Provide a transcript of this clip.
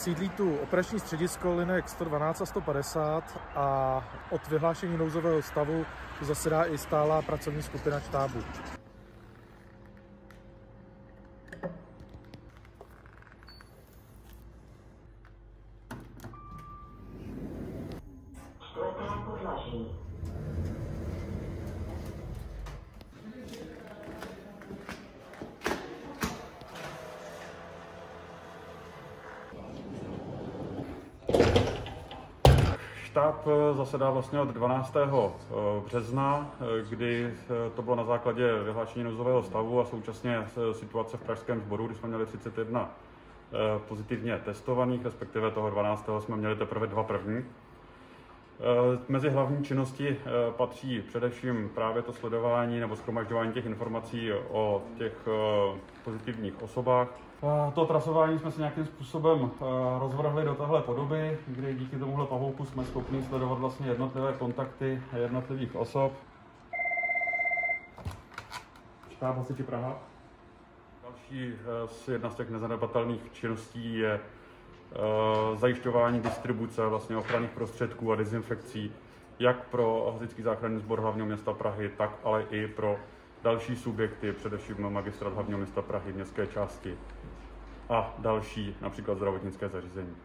Sídlí tu operační středisko linek 112 a 150 a od vyhlášení nouzového stavu zasedá i stálá pracovní skupina štábu. Podlaží. Štáb eh, zasedá vlastně od 12. března, eh, kdy eh, to bylo na základě vyhlášení nouzového stavu a současně situace v Pražském sboru, kdy jsme měli 31 pozitivně testovaných, respektive toho 12. jsme měli teprve dva první. Mezi hlavní činnosti patří především právě to sledování nebo schromažďování těch informací o těch pozitivních osobách. To trasování jsme se nějakým způsobem rozvrhli do téhle podoby, kdy díky tomuhle pavouku jsme schopni sledovat vlastně jednotlivé kontakty jednotlivých osob. Štáb hasiči Praha. Další jedna z těch nezanedbatelných činností je zajišťování distribuce vlastně ochranných prostředků a dezinfekcí, jak pro Hasičský záchranný sbor hlavního města Prahy, tak ale i pro další subjekty, především magistrát hlavního města Prahy, městské části a další, například zdravotnické zařízení.